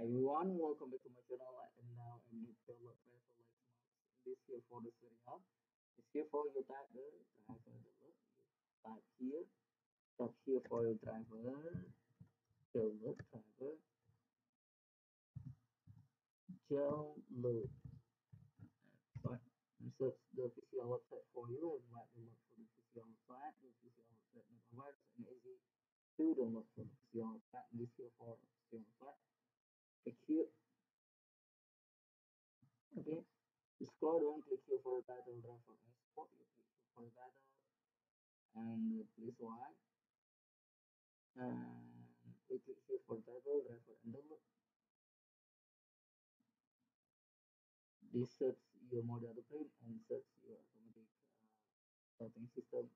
Hi everyone, welcome back to my channel and now I'm going to travel like this here for the serial. This here for your driver, driver look, type here, tap here for your driver, load driver, gel. Right, and search the official website for you and the look for the official website, the official website metaverse and easy to download for the official website. This here for official website. Click here okay. Scroll down click here for the title draft for export you click here for the title and please y and we click here for title draft for download this search your model print and search your automatic uh, operating system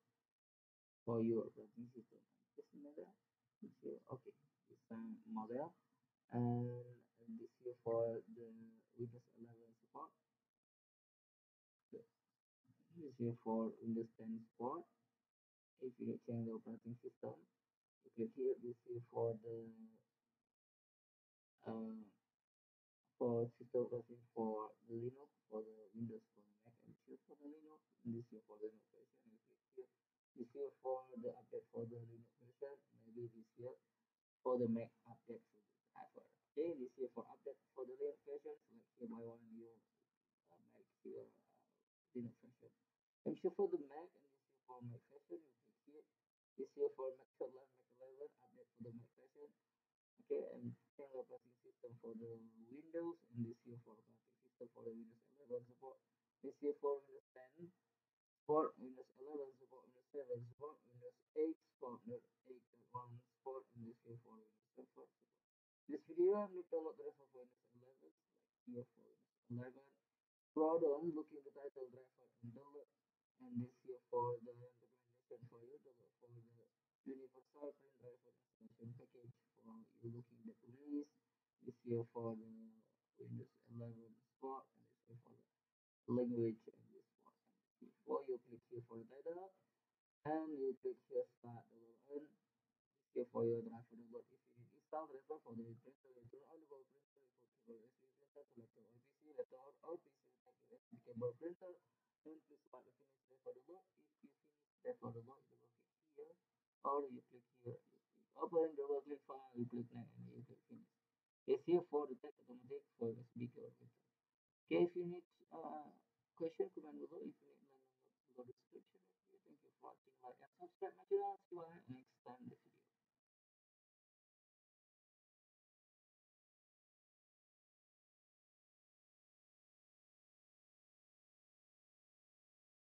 for your operating system. Just here okay. This time model. And for the windows 11 support this here for windows 10 support if you change the operating system you click here. This is for the uh, for system version for the linux for the windows for the mac and choose for the linux and this here for the linux version. You click here. This here for the update for the linux version. Maybe this here for the mac update for the driver okay this here for update for the linux version select here by one you uh, make here uh, version and here for the mac and this here for mac version you click here this here for mac 11 mac 11 update for the mac version okay? And change operating system for the windows and this here for operating system for the windows 11 support. This here for windows 10 support windows 11 support windows 7 support windows 8 support windows 8.1 support and this here for windows 7 support to download the rest of windows 11 like here for windows 11 scroll down looking the title driver and download and this here for the recommendation for you for the universal print driver installation package for you looking the release this here for the uh, windows 11 support and this here for the language and this before you click here for title and you click here start Printer and please mark finish driver download if you finish download you click here or you click here you click open double click file you click next and you click finish it's here for the automatic for USB cable okay if you need uh question comment below if you need link below description thank you for watching like and subscribe my channel see you